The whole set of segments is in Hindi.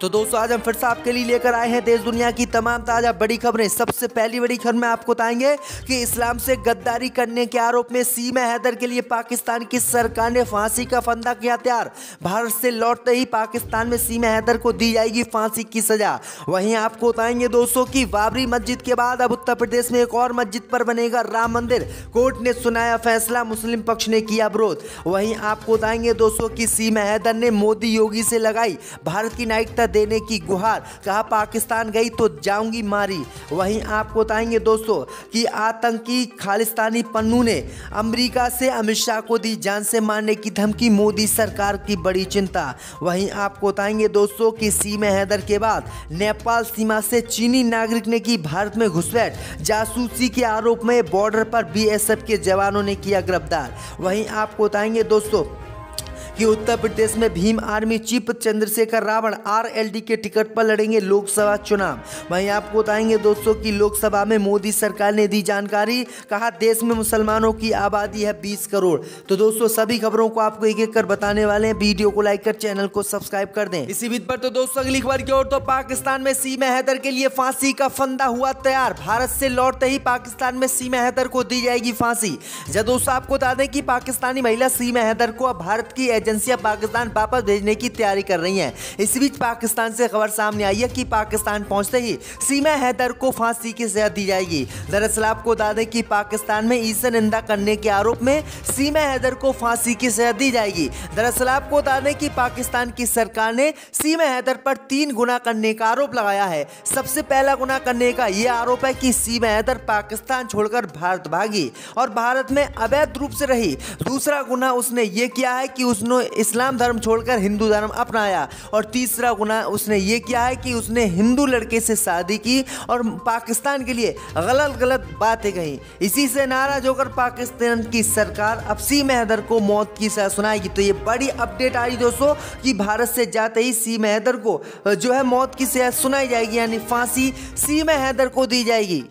तो दोस्तों, आज हम फिर से आपके लिए लेकर आए हैं देश दुनिया की तमाम ताज़ा बड़ी खबरें। सबसे पहली बड़ी खबर में आपको बताएँगे कि इस्लाम से गद्दारी करने के आरोप में सीमा हैदर के लिए पाकिस्तान की सरकार ने फांसी का फंदा किया तैयार। भारत से लौटते ही पाकिस्तान में सीमा हैदर को दी जाएगी फांसी की सजा। वहीं आपको बताएँगे दोस्तों की बाबरी मस्जिद के बाद अब उत्तर प्रदेश में एक और मस्जिद पर बनेगा राम मंदिर। कोर्ट ने सुनाया फैसला, मुस्लिम पक्ष ने किया विरोध। वहीं आपको बताएँगे दोस्तों की सीमा हैदर ने मोदी योगी से लगाई भारत की नागरिकता देने की गुहार। कहा, पाकिस्तान गई तो जाऊँगी मारी। वहीं आपको बताएँगे दोस्तों कि आतंकी खालिस्तानी पन्नू ने अमेरिका से अमित शाह को दी जान से मारने की धमकी, मोदी सरकार की बड़ी चिंता। वहीं आपको बताएँगे दोस्तों कि सीमा हैदर के बाद नेपाल सीमा से चीनी नागरिक ने की भारत में घुसपैठ। जासूसी के आरोप में बॉर्डर पर बीएसएफ के जवानों ने किया गिरफ़्तार। वहीं आपको बताएँगे दोस्तों कि उत्तर प्रदेश में Bhim Army chief Chandrashekhar Ravan RLD के टिकट पर लड़ेंगे लोकसभा चुनाव। वहीं आपको बताएँगे दोस्तों कि लोकसभा में मोदी सरकार ने दी जानकारी, कहा देश में मुसलमानों की आबादी है 20 करोड़। तो दोस्तों, सभी खबरों को आपको एक एक कर बताने वाले हैं। वीडियो को लाइक कर, चैनल को सब्सक्राइब कर दें। इसी बीच पर तो दोस्तों, अगली खबर की ओर तो पाकिस्तान में सीमा हैदर के लिए फांसी का फंदा हुआ तैयार। भारत से लौटते ही पाकिस्तान में सीमा हैदर को दी जाएगी फांसी। जब दोस्तों, आपको बता दें कि पाकिस्तानी महिला सीमा हैदर को अब भारत की एजेंसियाँ पाकिस्तान वापस भेजने की तैयारी कर रही हैं। इस बीच पाकिस्तान से खबर सामने आई है कि पाकिस्तान पहुँचते ही सीमा हैदर को फांसी की सजा दी जाएगी। दरअसल आपको बता दें कि पाकिस्तान में ईसा निंदा करने के आरोप में सीमा हैदर को फांसी की सजा दी जाएगी। दरअसल आपको बता दें कि पाकिस्तान की सरकार ने सीमा हैदर पर तीन गुना करने का आरोप लगाया है। सबसे पहला गुना करने का यह आरोप है कि सीमा हैदर पाकिस्तान छोड़कर भारत भागी और भारत में अवैध रूप से रही। दूसरा गुना उसने ये किया है कि उसने इस्लाम धर्म छोड़कर हिंदू धर्म अपनाया। और तीसरा गुना उसने ये किया है कि उसने हिंदू लड़के से शादी की और पाकिस्तान के लिए गलत गलत बातें कही। इसी से नाराज़ होकर पाकिस्तान की सरकार अब सी महदर को मौत की सजा सुनाएगी। तो ये बड़ी अपडेट आ रही दोस्तों कि भारत से जाते ही सी महदर को जो है मौत की सजा सुनाई जाएगी, यानी फांसी सी महदर को दी जाएगी।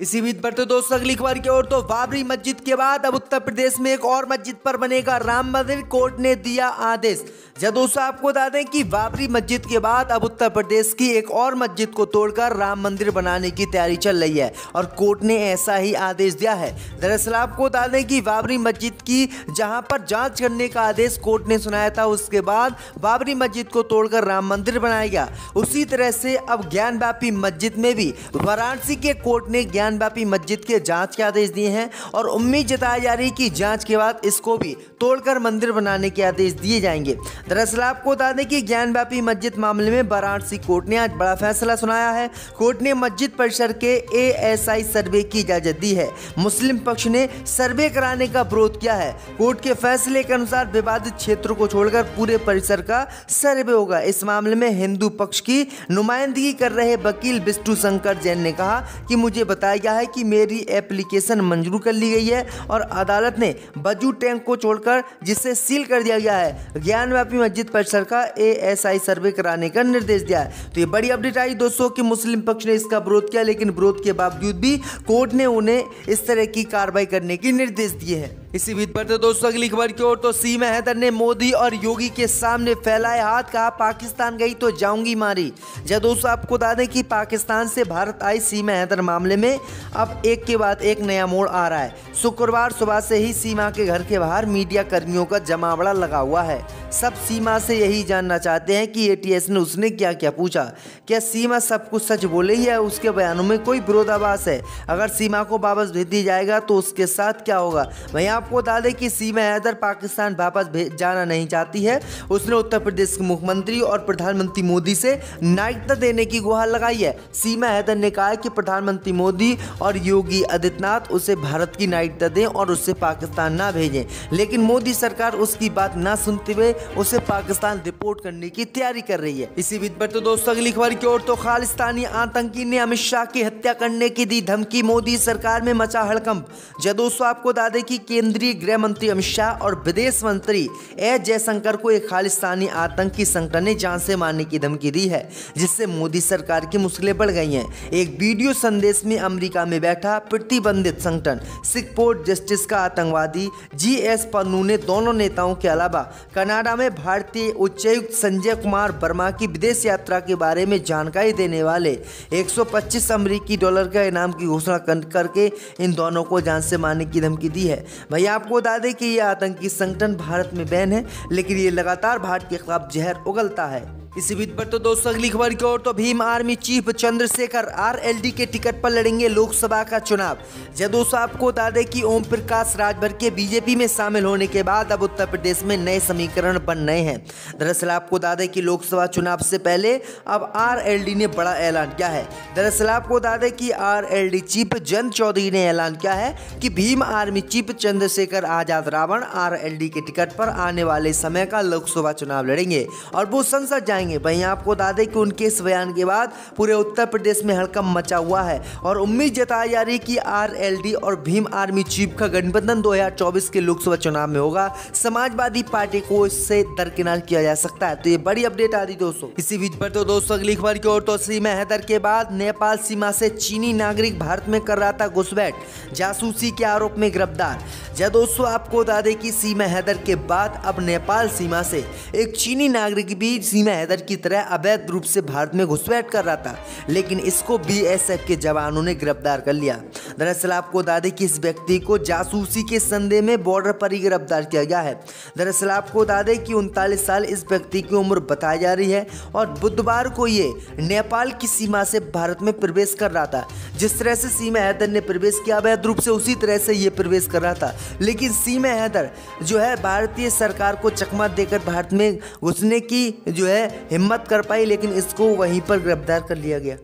इसी बीच बढ़ते दोस्तों, अगली खबर की ओर तो बाबरी मस्जिद के बाद अब उत्तर प्रदेश में एक और मस्जिद पर बनेगा राम मंदिर, कोर्ट ने दिया आदेश। जब दोस्तों, आपको बता दें कि बाबरी मस्जिद के बाद अब उत्तर प्रदेश की एक और मस्जिद को तोड़कर राम मंदिर बनाने की तैयारी चल रही है और कोर्ट ने ऐसा ही आदेश दिया है। दरअसल आपको बता दें कि बाबरी मस्जिद की जहाँ पर जाँच करने का आदेश कोर्ट ने सुनाया था, उसके बाद बाबरी मस्जिद को तोड़कर राम मंदिर बनाया गया। उसी तरह से अब ज्ञानव्यापी मस्जिद में भी वाराणसी के कोर्ट ने ज्ञान ज्ञानव्यापी मस्जिद के जाँच के आदेश दिए हैं और उम्मीद जताई जा रही कि जाँच के बाद इसको भी तोड़कर मंदिर बनाने के आदेश दिए जाएँगे। दरअसल आपको बता दें कि ज्ञानव्यापी मस्जिद मामले में वाराणसी कोर्ट ने आज बड़ा फैसला सुनाया है। कोर्ट ने मस्जिद परिसर के एएसआई सर्वे की इजाज़त दी है। मुस्लिम पक्ष ने सर्वे कराने का विरोध किया है। कोर्ट के फैसले के अनुसार विवादित क्षेत्रों को छोड़कर पूरे परिसर का सर्वे होगा। इस मामले में हिंदू पक्ष की नुमाइंदगी कर रहे वकील विष्णु शंकर जैन ने कहा कि मुझे बताया गया है कि मेरी एप्लीकेशन मंजूर कर ली गई है और अदालत ने बजू टैंक को छोड़कर जिसे सील कर दिया गया है, ज्ञानव्यापी मस्जिद परिसर का एएसआई सर्वे कराने का निर्देश दिया है। तो ये बड़ी अपडेट आई दोस्तों कि मुस्लिम पक्ष ने इसका विरोध किया, लेकिन विरोध के बावजूद भी कोर्ट ने उन्हें इस तरह की कार्रवाई करने के निर्देश दिए हैं। इसी बीच पर तो दोस्तों, अगली खबर की ओर तो सीमा हैदर ने मोदी और योगी के सामने फैलाए हाथ, कहा पाकिस्तान गई तो जाऊँगी मारी। जब दोस्तों, आपको बता दें कि पाकिस्तान से भारत आई सीमा हैदर मामले में अब एक के बाद एक नया मोड़ आ रहा है। शुक्रवार सुबह से ही सीमा के घर के बाहर मीडिया कर्मियों का जमावड़ा लगा हुआ है। सब सीमा से यही जानना चाहते हैं कि एटीएस ने उसने क्या क्या पूछा। क्या सीमा सब कुछ सच बोले या उसके बयानों में कोई विरोधाभास है? अगर सीमा को वापस भेज दिया जाएगा तो उसके साथ क्या होगा? वहीं आपको बता दें कि सीमा हैदर पाकिस्तान वापस जाना नहीं चाहती है। उसने उत्तर प्रदेश के मुख्यमंत्री और प्रधानमंत्री मोदी से नागरिकता देने की गुहार लगाई है। सीमा हैदर ने कहा कि प्रधानमंत्री मोदी और योगी आदित्यनाथ उसे भारत की नागरिकता दें और उससे पाकिस्तान ना भेजें। लेकिन मोदी सरकार उसकी बात ना सुनते हुए उसे पाकिस्तान रिपोर्ट करने की तैयारी कर रही है। इसी बीच पर तो दोस्तों, अगली खबर की ओर तो खालिस्तानी आतंकी ने अमित शाह की हत्या करने की दी धमकी, मोदी सरकार में मचा हड़कंप। जब दोस्तों, आपको बता दें कि केंद्र केंद्रीय गृह मंत्री अमित शाह और विदेश मंत्री एस जयशंकर को एक खालिस्तानी आतंकी संगठन ने जान से मारने की धमकी दी है, जिससे मोदी सरकार की मुश्किलें बढ़ गई हैं। एक वीडियो संदेश में अमेरिका में बैठा प्रतिबंधित संगठन सिख पोर्ट जस्टिस का आतंकवादी जी एस पन्नू ने दोनों नेताओं के अलावा कनाडा में भारतीय उच्चायुक्त संजय कुमार वर्मा की विदेश यात्रा के बारे में जानकारी देने वाले 125 अमेरिकी डॉलर का इनाम की घोषणा करके इन दोनों को जान से मारने की धमकी दी है। भैया आपको बता दें कि यह आतंकी संगठन भारत में बैन है, लेकिन ये लगातार भारत के खिलाफ जहर उगलता है। इसी बीच पर तो दोस्तों अगली खबर की ओर तो Bhim Army chief Chandrashekhar RLD के टिकट पर लड़ेंगे लोकसभा का चुनाव। जब दोस्तों आपको बता दें कि ओम प्रकाश राजभर के बीजेपी में शामिल होने के बाद अब उत्तर प्रदेश में नए समीकरण बन रहे हैं। दरअसल आपको बता दें कि लोकसभा चुनाव से पहले अब आरएलडी ने बड़ा ऐलान किया है। दरअसल आपको बता दें कि आर चीफ जयंत चौधरी ने ऐलान किया है कि Bhim Army chief Chandrashekhar Azad Ravan RLD के टिकट पर आने वाले समय का लोकसभा चुनाव लड़ेंगे और वो संसद जाएँगे। वहीं आपको बता दें कि उनके इस बयान के बाद पूरे उत्तर प्रदेश में हड़कम मचा हुआ है और उम्मीद जताई जा रही कि आरएलडी और भीम आर्मी चीफ का गठबंधन 2024 के लोकसभा चुनाव में होगा। समाजवादी पार्टी को इससे दरकिनार किया जा सकता है। तो ये बड़ी अपडेट आ रही दोस्तों। इसी बीच पर तो दोस्तों, अगली खबर की ओर तो सीमा हैदर के बाद नेपाल सीमा से चीनी नागरिक भारत में कर रहा था घुसपैठ। जासूसी के आरोप में गिरफ़्तार। जय दोस्तों, आपको बता दें कि सीमा हैदर के बाद अब नेपाल सीमा से एक चीनी नागरिक भी सीमा हैदर हैदर की तरह अवैध रूप से भारत में घुसपैठ कर रहा था, लेकिन इसको बीएसएफ के जवानों ने गिरफ़्तार कर लिया। दरअसल आपको बता दें कि इस व्यक्ति को जासूसी के संदेह में बॉर्डर पर ही गिरफ़्तार किया गया है। दरअसल आपको बता दें कि उनतालीस साल इस व्यक्ति की उम्र बताई जा रही है और बुधवार को ये नेपाल की सीमा से भारत में प्रवेश कर रहा था। जिस तरह से सीमा हैदर ने प्रवेश किया, अवैध रूप से उसी तरह से ये प्रवेश कर रहा था। लेकिन सीमा हैदर जो है, भारतीय सरकार को चकमा देकर भारत में घुसने की जो है हिम्मत कर पाई, लेकिन इसको वहीं पर गिरफ़्तार कर लिया गया।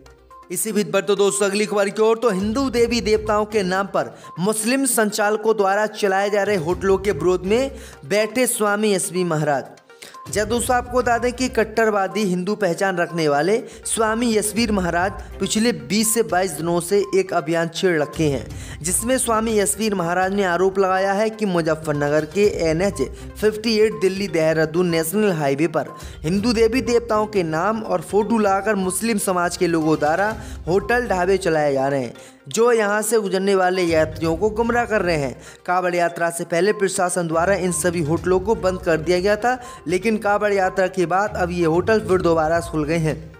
इसी बीच पर तो दोस्तों, अगली खबर की ओर तो हिंदू देवी देवताओं के नाम पर मुस्लिम संचालकों द्वारा चलाए जा रहे होटलों के विरोध में बैठे स्वामी एस महाराज। जब दोस्तों आपको बता दें कि कट्टरवादी हिंदू पहचान रखने वाले स्वामी यशवीर महाराज पिछले 20 से 22 दिनों से एक अभियान छेड़ रखे हैं, जिसमें स्वामी यशवीर महाराज ने आरोप लगाया है कि मुजफ्फरनगर के N H Delhi Dehradun national highway पर हिंदू देवी देवताओं के नाम और फ़ोटो लगाकर मुस्लिम समाज के लोगों द्वारा होटल ढाबे चलाए जा रहे हैं। जो यहाँ से गुजरने वाले यात्रियों को गुमराह कर रहे हैं। कांवड़ यात्रा से पहले प्रशासन द्वारा इन सभी होटलों को बंद कर दिया गया था, लेकिन कांवड़ यात्रा के बाद अब ये होटल फिर दोबारा खुल गए हैं।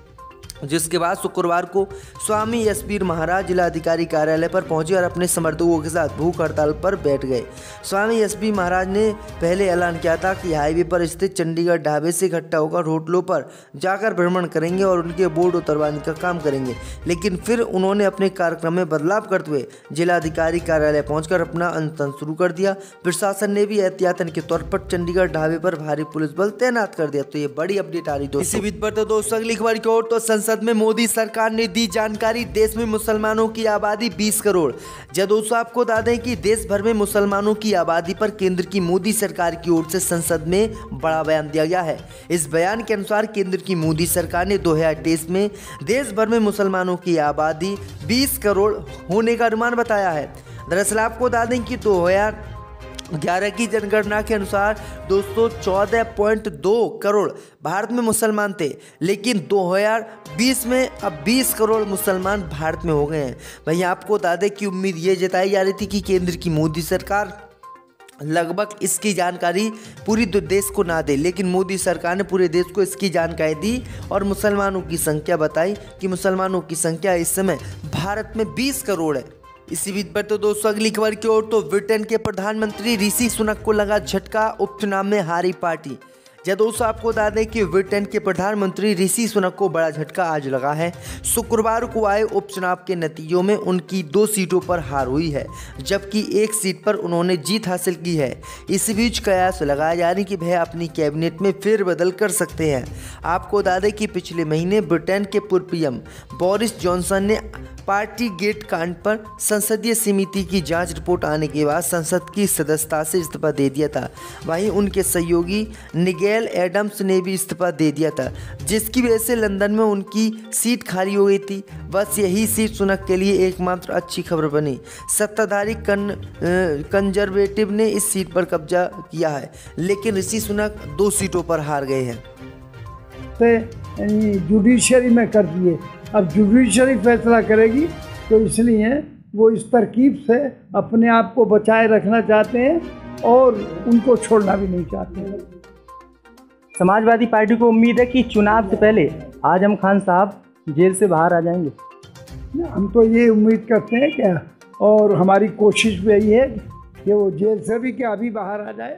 जिसके बाद शुक्रवार को स्वामी यशवीर महाराज जिलाधिकारी कार्यालय पर पहुँचे और अपने समर्थकों के साथ भूख हड़ताल पर बैठ गए। स्वामी यशवी महाराज ने पहले ऐलान किया था कि हाईवे पर स्थित चंडीगढ़ ढाबे से इकट्ठा होकर होटलों पर जाकर भ्रमण करेंगे और उनके बोर्ड उतरवाने का काम करेंगे। लेकिन फिर उन्होंने अपने कार्यक्रम में बदलाव करते हुए जिलाधिकारी कार्यालय पहुंचकर अपना अंतन शुरू कर दिया। प्रशासन ने भी एहतियातन के तौर पर चंडीगढ़ ढाबे पर भारी पुलिस बल तैनात कर दिया। तो ये बड़ी अपडेट आ रही दोस्तों। इसी बीच पर तो दोस्तों अगली खबर की ओर तो संसद में मोदी सरकार ने दी जानकारी, देश में मुसलमानों की आबादी 20 करोड़। जब दोस्तों आपको बता दें कि देश भर में मुसलमानों की आबादी पर केंद्र की मोदी सरकार की ओर से संसद में बड़ा बयान दिया गया है। इस बयान के अनुसार केंद्र की मोदी सरकार ने दो हज़ार तेईस में देश भर में मुसलमानों की आबादी बीस करोड़ होने का अनुमान बताया है। दरअसल आपको बता दें कि दो हज़ार ग्यारह की जनगणना के अनुसार दोस्तों चौदह पॉइंट दो करोड़ भारत में मुसलमान थे, लेकिन 2020 में अब 20 करोड़ मुसलमान भारत में हो गए हैं। भाई, आपको बता दें कि उम्मीद ये जताई जा रही थी कि केंद्र की मोदी सरकार लगभग इसकी जानकारी पूरी देश को ना दे, लेकिन मोदी सरकार ने पूरे देश को इसकी जानकारी दी और मुसलमानों की संख्या बताई कि मुसलमानों की संख्या इस समय भारत में 20 करोड़ है। इसी बीच पर तो दोस्तों, अगली खबर की ओर तो ब्रिटेन के प्रधानमंत्री ऋषि सुनक को लगा झटका उपचुनाव में हारी पार्टी। या दोस्तों, आपको बता दें कि ब्रिटेन के प्रधानमंत्री ऋषि सुनक को बड़ा झटका आज लगा है। शुक्रवार को आए उपचुनाव के नतीजों में उनकी दो सीटों पर हार हुई है, जबकि एक सीट पर उन्होंने जीत हासिल की है। इस बीच कयास लगाया जा रही कि वह अपनी कैबिनेट में फेरबदल कर सकते हैं। आपको बता दें कि पिछले महीने ब्रिटेन के पूर्व पीएम बोरिस जॉनसन ने पार्टी गेट कांड पर संसदीय समिति की जाँच रिपोर्ट आने के बाद संसद की सदस्यता से इस्तीफा दे दिया था। वहीं उनके सहयोगी निगेल एडम्स ने भी इस्तीफा दे दिया था, जिसकी वजह से लंदन में उनकी सीट खाली हो गई थी। बस यही सीट सुनक के लिए एकमात्र अच्छी खबर बनी। सत्ताधारी कन कंजर्वेटिव ने इस सीट पर कब्जा किया है, लेकिन ऋषि सुनक दो सीटों पर हार गए हैं। जुडिशरी में कर दिए। अब जुडिशरी फैसला करेगी तो इसलिए वो इस तरकीब से अपने आप को बचाए रखना चाहते हैं और उनको छोड़ना भी नहीं चाहते हैं। समाजवादी पार्टी को उम्मीद है कि चुनाव से पहले आज़म खान साहब जेल से बाहर आ जाएँगे। हम तो ये उम्मीद करते हैं क्या? और हमारी कोशिश भी यही है कि वो जेल से भी क्या अभी बाहर आ जाए।